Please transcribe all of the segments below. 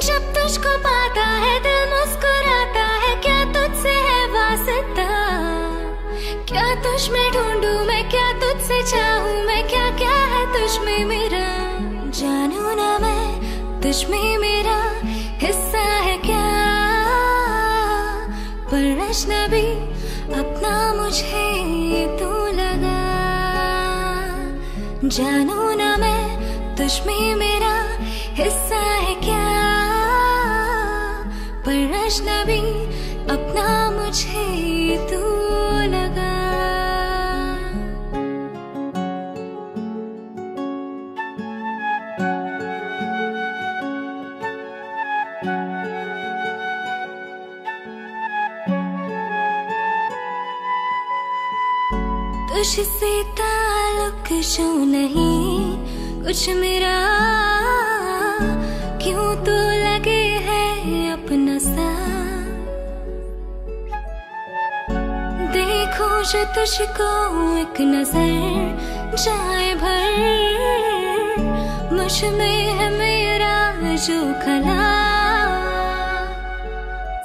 जब तुझको पाता है, दिल मुस्कुराता है, क्या तुझसे है वास्ता? क्या तुझ में ढूंढू मैं, क्या तुझसे चाहूँ मैं, क्या क्या है तुझ में मेरा? जानू ना मैं, तुझ में मेरा हिस्सा है क्या? पर भी अपना मुझे तू लगा। जानू ना मैं, तुझ में मेरा अजनबी अपना मुझे तू लगा। तुझसे ताल्लुक जो नहीं? कुछ मेरा क्यों तो लगे देखो जो तुझको एक नज़र जाए भर। मुझमें है मेरा जो खला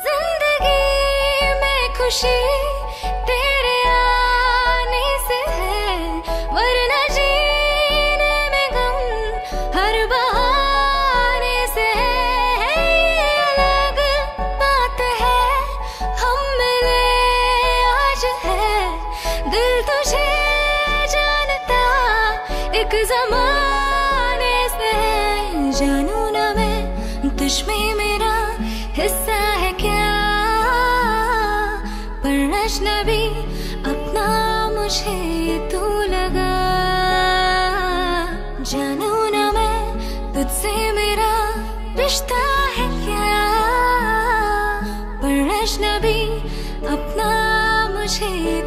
ज़िंदगी में खुशी दिल तुझे जानता, एक जमाने से जानू ना मैं मेरा हिस्सा है क्या? पर अपना मुझे तू लगा। जानू ना मैं, तुझसे मेरा रिश्ता है क्या? पर अजनबी अपना मुझे